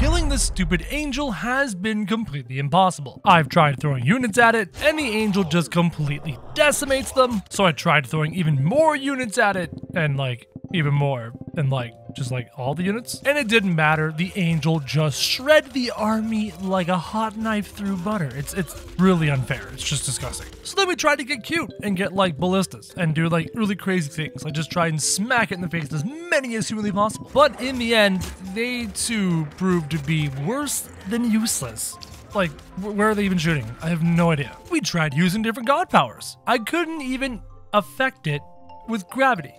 killing this stupid angel has been completely impossible. I've tried throwing units at it, and the angel just completely decimates them. So I tried throwing even more units at it, and like even more, and like just like all the units. And it didn't matter. The angel just shred the army like a hot knife through butter. It's it's really unfair. It's just disgusting. So then we tried to get cute and get like ballistas and do like really crazy things. Like just try and smack it in the face as many as humanly possible. But in the end, they too proved to be worse than useless. Like, where are they even shooting? I have no idea. We tried using different god powers. I couldn't even affect it with gravity.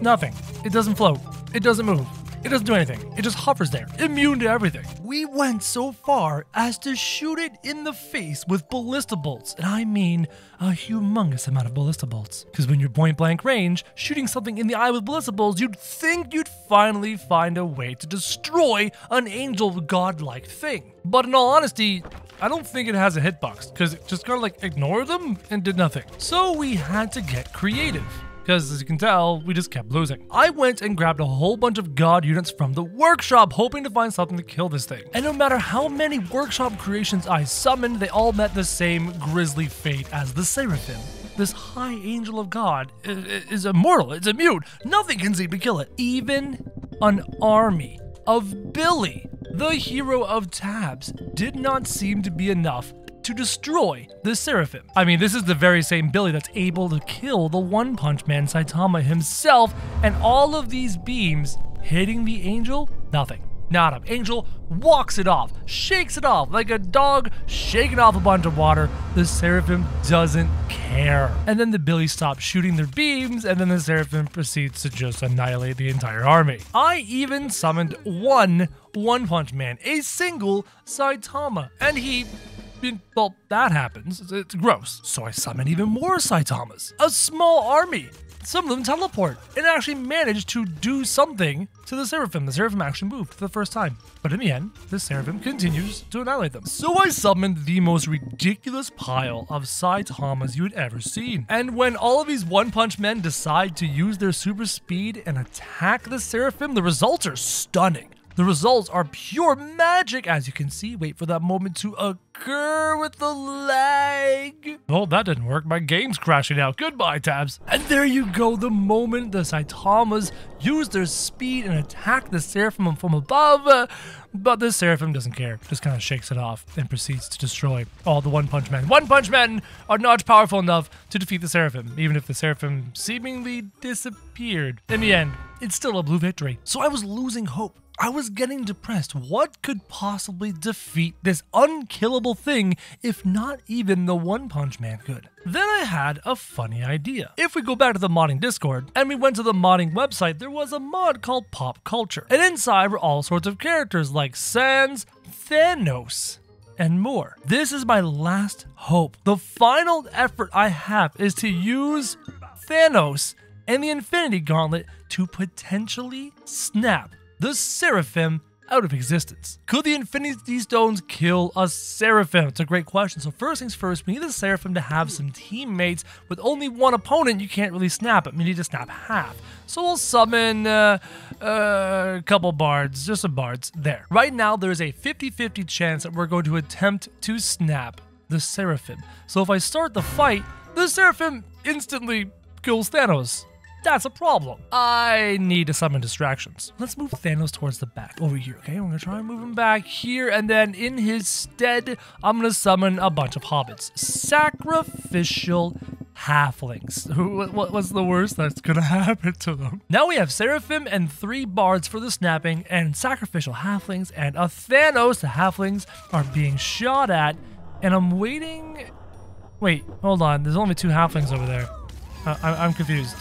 Nothing. It doesn't float. It doesn't move. It doesn't do anything. It just hovers there, immune to everything. We went so far as to shoot it in the face with ballista bolts, and I mean a humongous amount of ballista bolts. Because when you're point blank range, shooting something in the eye with ballista bolts, you'd think you'd finally find a way to destroy an angel godlike thing. But in all honesty, I don't think it has a hitbox, because it just kind of like ignored them and did nothing. So we had to get creative because as you can tell, we just kept losing. I went and grabbed a whole bunch of god units from the workshop, hoping to find something to kill this thing. And no matter how many workshop creations I summoned, they all met the same grisly fate as the Seraphim. This high angel of God is immortal, it's immune, nothing can seem to kill it. Even an army of Billy, the hero of tabs, did not seem to be enough to destroy the Seraphim. I mean, this is the very same Billy that's able to kill the One Punch Man Saitama himself, and all of these beams hitting the angel, nothing. Not up. Angel walks it off, shakes it off like a dog shaking off a bunch of water. The Seraphim doesn't care. And then the Billy stops shooting their beams, and then the Seraphim proceeds to just annihilate the entire army. I even summoned one One Punch Man, a single Saitama, and he well, that happens. It's, it's gross. So I summon even more Saitamas. A small army. Some of them teleport and actually manage to do something to the Seraphim. The Seraphim actually moved for the first time. But in the end, the Seraphim continues to annihilate them. So I summoned the most ridiculous pile of Saitamas you had ever seen. And when all of these One Punch Men decide to use their super speed and attack the Seraphim, the results are stunning. The results are pure magic, as you can see. Wait for that moment to occur with the lag. Oh, that didn't work. My game's crashing out. Goodbye, tabs. And there you go. The moment the Saitamas use their speed and attack the Seraphim from above. uh, but the Seraphim doesn't care. Just kind of shakes it off and proceeds to destroy all the One Punch Men. One Punch Men are not powerful enough to defeat the Seraphim, even if the Seraphim seemingly disappeared. In the end, it's still a blue victory. So I was losing hope. I was getting depressed. What could possibly defeat this unkillable thing if not even the One Punch Man could? Then I had a funny idea. If we go back to the modding Discord and we went to the modding website, there was a mod called Pop Culture. And inside were all sorts of characters like Sans, Thanos, and more. This is my last hope. The final effort I have is to use Thanos and the Infinity Gauntlet to potentially snap the Seraphim out of existence. Could the Infinity Stones kill a Seraphim? It's a great question. So first things first, we need the Seraphim to have some teammates. With only one opponent, you can't really snap it. We need to snap half. So we'll summon uh, uh, a couple bards, just some bards there. Right now, there's a 50-50 chance that we're going to attempt to snap the Seraphim. So if I start the fight, the Seraphim instantly kills Thanos. That's a problem. I need to summon distractions. Let's move Thanos towards the back over here, okay? I'm gonna try and move him back here, and then in his stead, I'm gonna summon a bunch of hobbits. Sacrificial halflings. What- what- What's the worst that's gonna happen to them? Now we have Seraphim and three bards for the snapping, and sacrificial halflings, and a Thanos. The halflings are being shot at, and I'm waiting. Wait, hold on. There's only two halflings over there. Uh, I- I'm confused.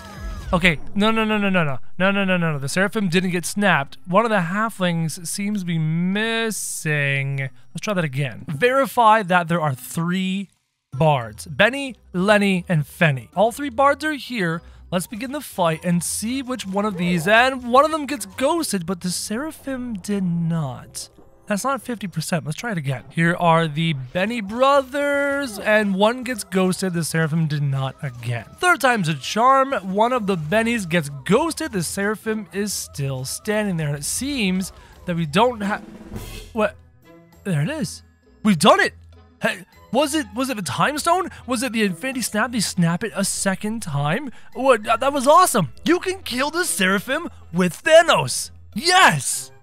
Okay, no, no, no, no, no, no, no, no, no, no, no. The seraphim didn't get snapped. One of the halflings seems to be missing. Let's try that again. Verify that there are three bards: Benny, Lenny, and Fenny. All three bards are here. Let's begin the fight and see which one of these. And one of them gets ghosted, but the seraphim did not. That's not 50%. Let's try it again. Here are the Benny brothers, and one gets ghosted. The Seraphim did not again. Third time's a charm. One of the Bennies gets ghosted. The Seraphim is still standing there, and it seems that we don't have. What? There it is. We've done it. Hey, was it was it the time stone? Was it the infinity snap? They snap it a second time? What? That was awesome. You can kill the seraphim with Thanos. Yes.